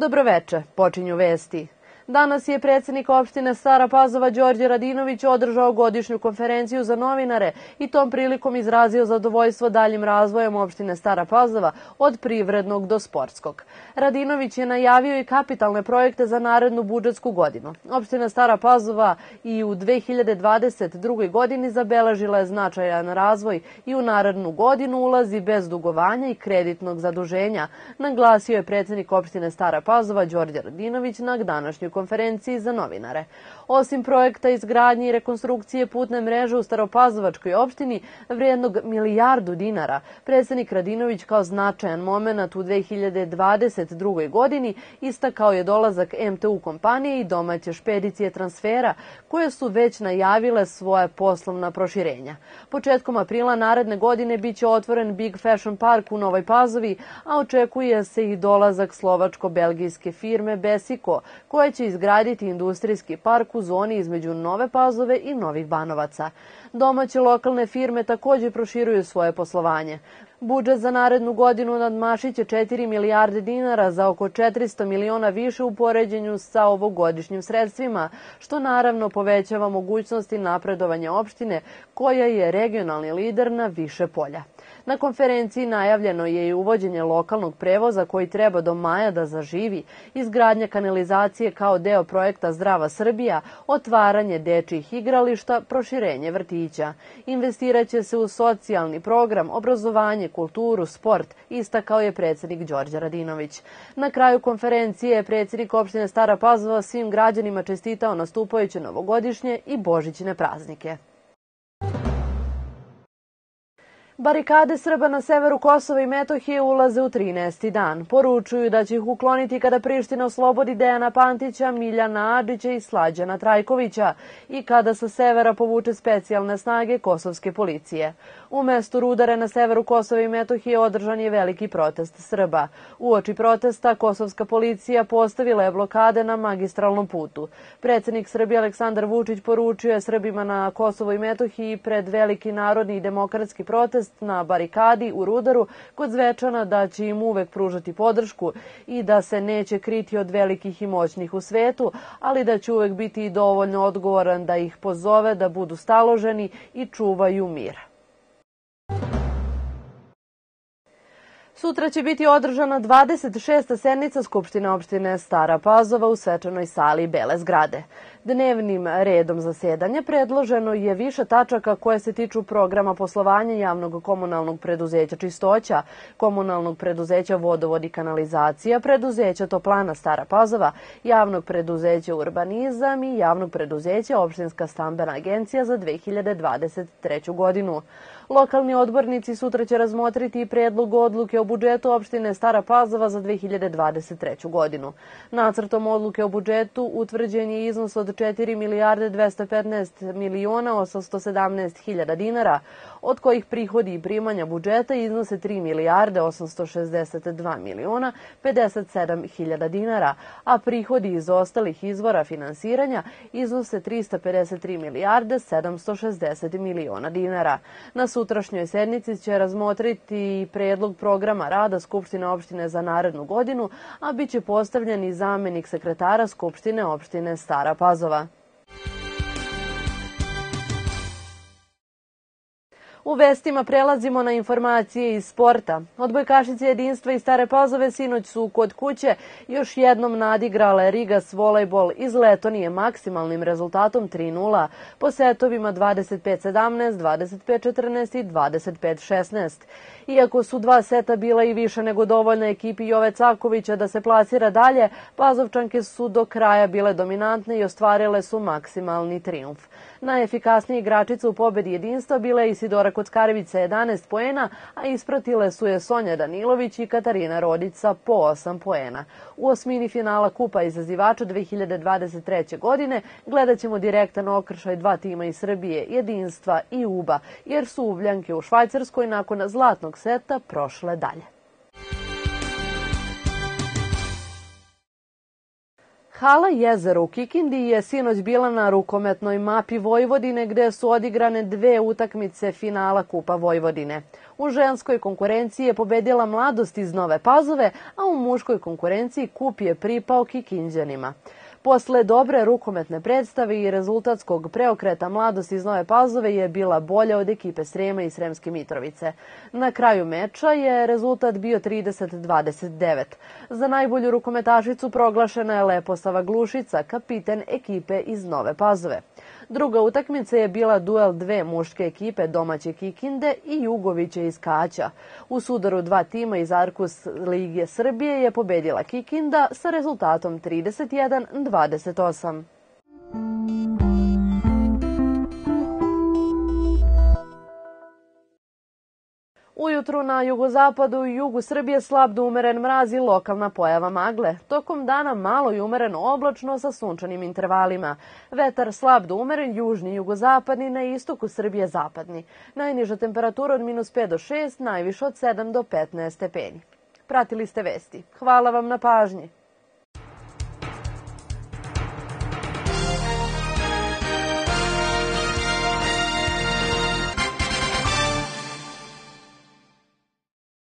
Dobroveče, počinju vesti. Danas je predsednik opštine Stara Pazova Đorđe Radinović održao godišnju konferenciju za novinare i tom prilikom izrazio zadovoljstvo daljim razvojem opštine Stara Pazova od privrednog do sportskog. Radinović je najavio i kapitalne projekte za narednu budžetsku godinu. Opština Stara Pazova i u 2022. godini zabeležila je značajan razvoj i u narednu godinu ulazi bez dugovanja i kreditnog zaduženja, naglasio je predsednik opštine Stara Pazova Đorđe Radinović na današnju konferenciji za novinare. Osim projekta izgradnje i rekonstrukcije putne mreže u Staropazovačkoj opštini vrijednog milijardu dinara, predsednik Radinović kao značajan moment u 2022. godini istakao je dolazak MTU kompanije i domaće špedicije transfera koje su već najavile svoje poslovna proširenja. Početkom aprila naredne godine biće otvoren Big Fashion Park u Novoj Pazovi, a očekuje se i dolazak slovačko-belgijske firme Besiko, koja će izgraditi industrijski park u zoni između Nove Pazove i Novih Banovaca. Domaće lokalne firme takođe proširuju svoje poslovanje. Budžet za narednu godinu nadmašiće 4 milijarde dinara za oko 400 miliona više u poređenju sa ovogodišnjim sredstvima, što naravno povećava mogućnosti napredovanja opštine koja je regionalni lider na više polja. Na konferenciji najavljeno je i uvođenje lokalnog prevoza koji treba do maja da zaživi, izgradnja kanalizacije kao deo projekta Zdrava Srbija, otvaranje dečijih igrališta, proširenje vrtića. Investiraće se u socijalni program, obrazovanje, kulturu, sport, istakao je predsednik Đorđe Radinović. Na kraju konferencije je predsednik opštine Stara Pazova svim građanima čestitao nastupajuće novogodišnje i božićne praznike. Barikade Srba na severu Kosova i Metohije ulaze u 13. dan. Poručuju da će ih ukloniti kada Priština oslobodi Dejana Pantića, Miljana Adića i Slađana Trajkovića i kada sa severa povuče specijalne snage kosovske policije. U mestu Rudare na severu Kosova i Metohije održan je veliki protest Srba. U oči protesta kosovska policija postavila je blokade na magistralnom putu. Predsednik Srbije Aleksandar Vučić poručio je Srbima na Kosovo i Metohiji pred veliki narodni i demokratski protest na barikadi u Rudaru kod Zvečana da će im uvek pružati podršku i da se neće kriti od velikih i moćnih u svetu, ali da će uvek biti dovoljno odgovoran da ih pozove da budu staloženi i čuvaju mir. Sutra će biti održana 26. sednica Skupštine opštine Stara Pazova u svečanoj sali Bele zgrade. Dnevnim redom zasedanja predloženo je više tačaka koje se tiču programa poslovanja javnog komunalnog preduzeća Čistoća, komunalnog preduzeća Vodovod i kanalizacija, preduzeća Toplana Stara Pazova, javnog preduzeća Urbanizam i javnog preduzeća Opštinska stambena agencija za 2023. godinu. Lokalni odbornici sutra će razmotriti i predlog odluke o budžetu opštine Stara Pazova za 2023. godinu. Nacrtom odluke o budžetu utvrđen je iznos od 4 milijarde 215 miliona 817 hiljada dinara, od kojih prihodi i primanja budžeta iznose 3 milijarde 862 miliona 57 hiljada dinara, a prihodi iz ostalih izvora finansiranja iznose 353 milijarde 760 miliona dinara. Na sutrašnjoj sednici će razmotriti predlog programa rada Skupštine opštine za narednu godinu, a biće postavljen i zamenik sekretara Skupštine opštine Stara Pazova. U vestima prelazimo na informacije iz sporta. Odbojkašice jedinstva i Stare Pazove sinoć su kod kuće još jednom nadigrale Rigas volejbol iz Letonije maksimalnim rezultatom 3-0 po setovima 25-17, 25-14 i 25-16. Iako su dva seta bila i više nego dovoljna ekipi Jove Cakovića da se plasira dalje, Pazovčanke su do kraja bile dominantne i ostvarile su maksimalni triumf. Najefikasnija igračica u pobedi jedinstva bila je Isidora Kockarević sa 11 poena, a ispratile su je Sonja Danilović i Katarina Rodica po 8 poena. U osmini finala Kupa izazivača 2023. godine gledat ćemo direktan okršaj dva tima iz Srbije, jedinstva i UBA, jer su Uvljanke u Švajcarskoj nakon zlatnog seta prošle dalje. Hala jezero u Kikindi je sinoć bila na rukometnoj mapi Vojvodine gde su odigrane dve utakmice finala Kupa Vojvodine. U ženskoj konkurenciji je pobedila mladost iz Nove Pazove, a u muškoj konkurenciji kup je pripao Kikinđanima. Posle dobre rukometne predstave i rezultatskog preokreta mladost iz Nove Pazove je bila bolja od ekipe Srema i Sremske Mitrovice. Na kraju meča je rezultat bio 30-29. Za najbolju rukometašicu proglašena je Leposava Glušica, kapiten ekipe iz Nove Pazove. Druga utakmica je bila duel dve muške ekipe domaće Kikinde i Jugovića iz Kaća. U sudaru dva tima iz Arkus Lige Srbije je pobedila Kikinda sa rezultatom 31-28. Ujutru na jugozapadu i jugu Srbije slab do umeren mraz i lokalna pojava magle. Tokom dana malo i umereno oblačno sa sunčanim intervalima. Vetar slab do umeren južni jugozapadni, na istoku Srbije zapadni. Najniža temperatura od minus 5 do 6, najviše od 7 do 15 stepeni. Pratili ste vesti. Hvala vam na pažnji.